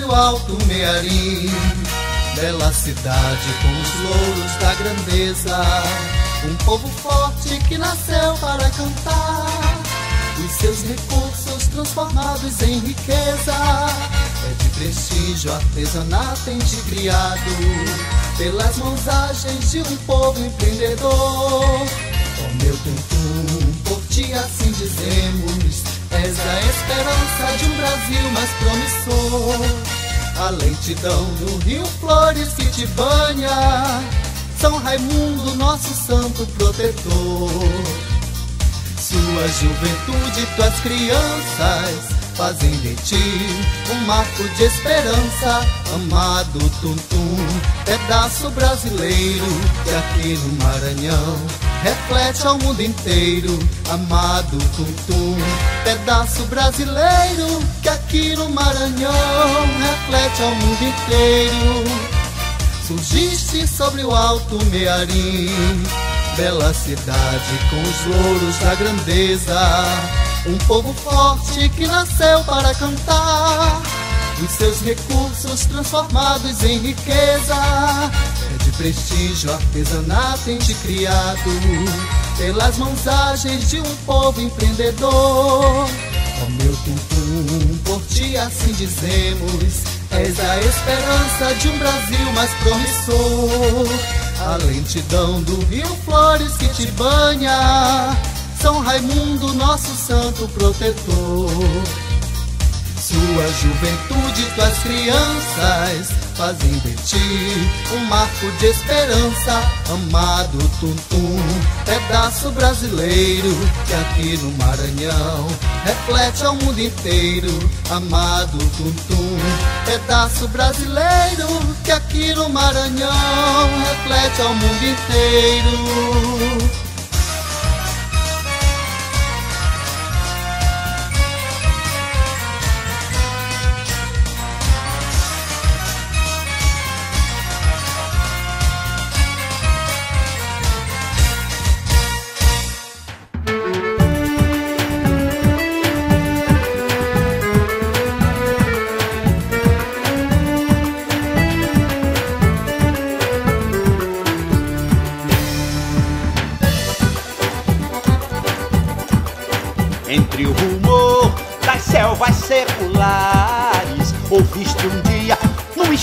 sobre o alto Mearim, bela cidade com os louros da grandeza. Um povo forte que nasceu para cantar, os seus recursos transformados em riqueza. É de prestígio, artesanato criado, pelas mãos de um povo empreendedor. Oh meu tum, por ti assim dizemos, és a esperança de um Brasil mais promissor. A lentidão do rio Flores que te banha, São Raimundo, nosso santo protetor. Sua juventude, tuas crianças fazem de ti um marco de esperança, amado Tuntum, pedaço brasileiro que aqui no Maranhão reflete ao mundo inteiro, amado Tuntum, pedaço brasileiro que aqui no Maranhão reflete ao mundo inteiro. Surgiste sobre o alto Mearim, bela cidade com os louros da grandeza um povo forte que nasceu para cantar. Os seus recursos transformados em riqueza. É de prestígio, artesanato em te criado. Pelas mãos ágeis de um povo empreendedor. Ó oh, meu tum por ti assim dizemos. És a esperança de um Brasil mais promissor. A lentidão do rio Flores que te banha são Raimundo, nosso santo protetor. Sua juventude, tuas crianças fazem de ti um marco de esperança, amado Tuntum, pedaço brasileiro que aqui no Maranhão reflete ao mundo inteiro, amado Tuntum, pedaço brasileiro que aqui no Maranhão reflete ao mundo inteiro.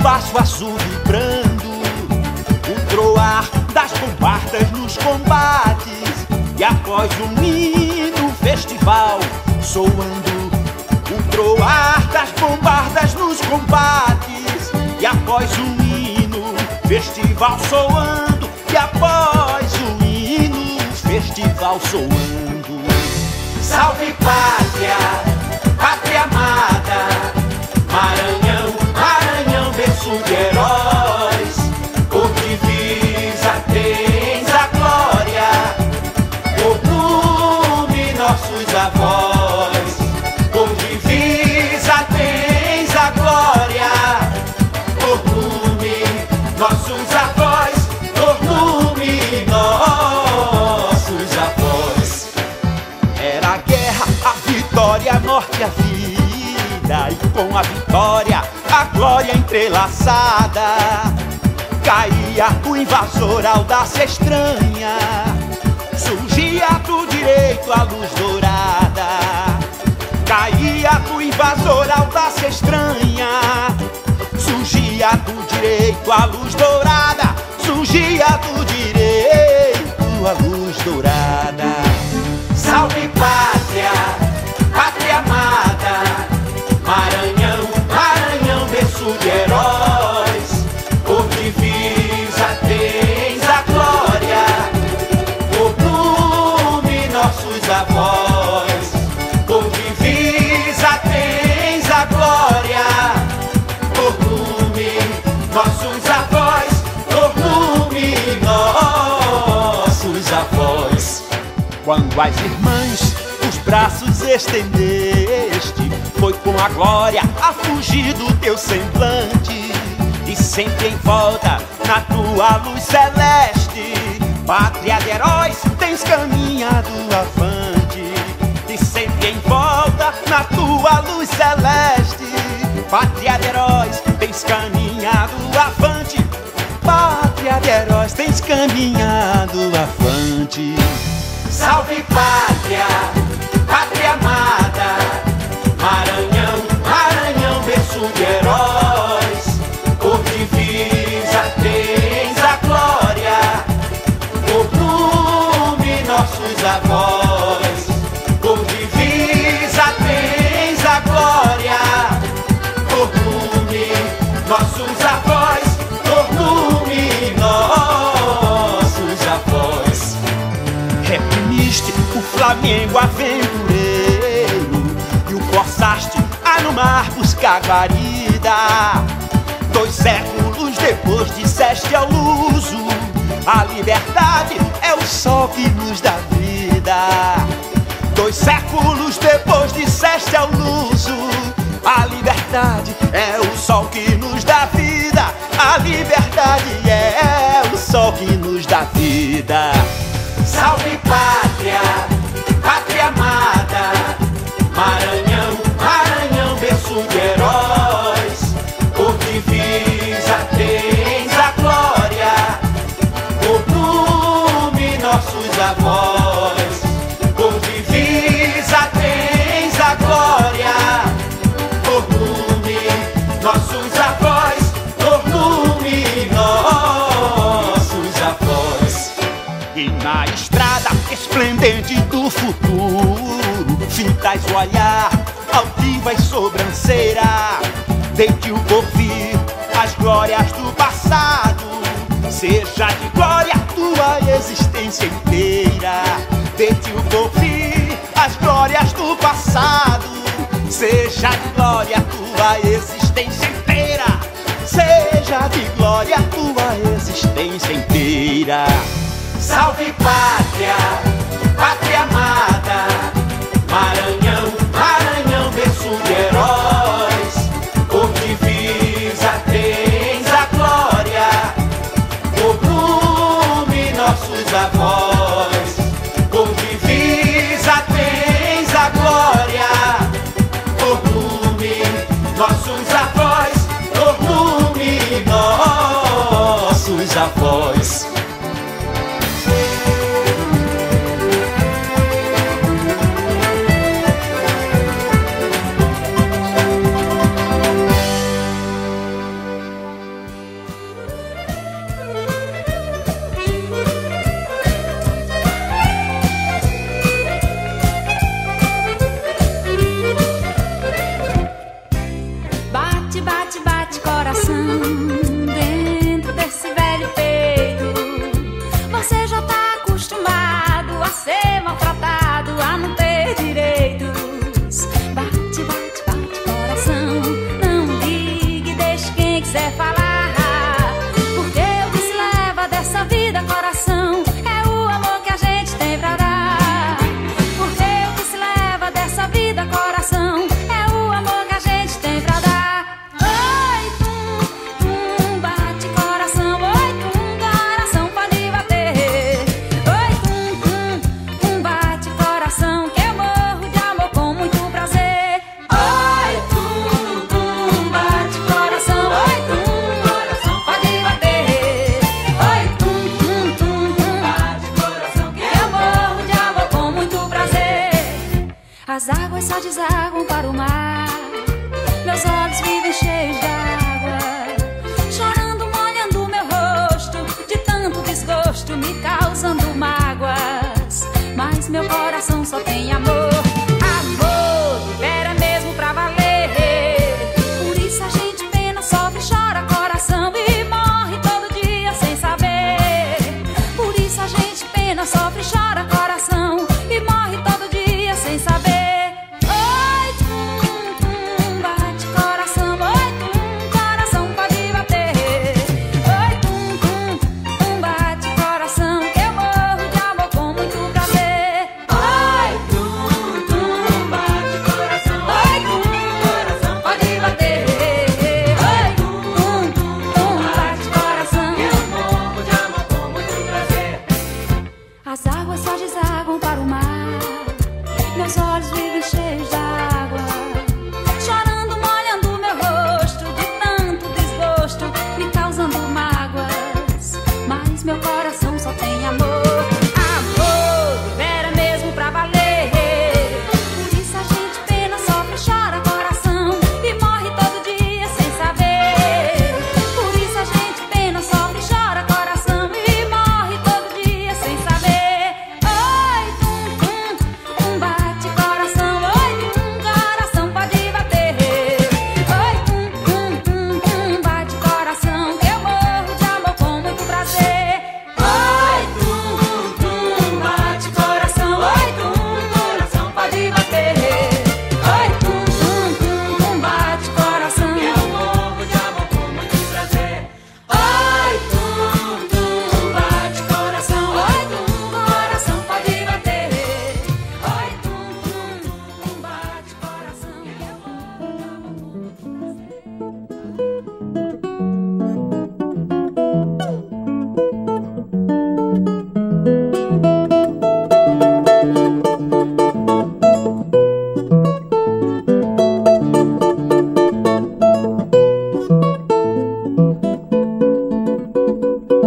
Espaço azul vibrando. O troar das bombardas nos combates. E após um hino festival soando O troar das bombardas nos combates. E após um hino festival soando. E após um hino festival soando. Salve pátria, pátria amada Maranhão, a vitória, a glória entrelaçada. Caía o invasor, audácia estranha, surgia do direito a luz dourada. Caía do invasor, audácia estranha, surgia do direito a luz dourada. Surgia do direito a luz dourada. Quando as irmãs os braços estendeste. Foi com a glória a fugir do teu semblante. E sempre em volta na tua luz celeste. Pátria de heróis, tens caminhado avante. E sempre em volta na tua luz celeste. Pátria de heróis, tens caminhado avante. Pátria de heróis, tens caminhado avante. Salve pátria, Flamengo aventureiro e o forçaste a no mar buscar guarida. Dois séculos depois disseste ao luso: a liberdade é o sol que nos dá vida. Dois séculos depois disseste ao luso: a liberdade é o sol que nos dá vida. A liberdade é o sol que nos dá vida. Salve pátria, amada, Maranhão, Maranhão, berço de heróis. Por divisa tens a glória, por nome nossos avós. Por divisa tens a glória, por nome nossos avós, por nome nossos avós. E na estrada esplendente do futuro Olhar, altiva e sobranceira. Deite o porvir, as glórias do passado. Seja de glória tua existência inteira. Deite o porvir, as glórias do passado. Seja de glória tua existência inteira. Seja de glória tua existência inteira. Salve pátria, pátria amada, Maranhão, olhos cheios d'água. Chorando, molhando meu rosto. De tanto desgosto, me causando mágoas. Mas meu coração só tem amor. Amor, de vera mesmo pra valer. Por isso a gente pena, sofre, chora coração. E morre todo dia sem saber. Por isso a gente pena, sofre, chora coração.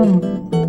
home.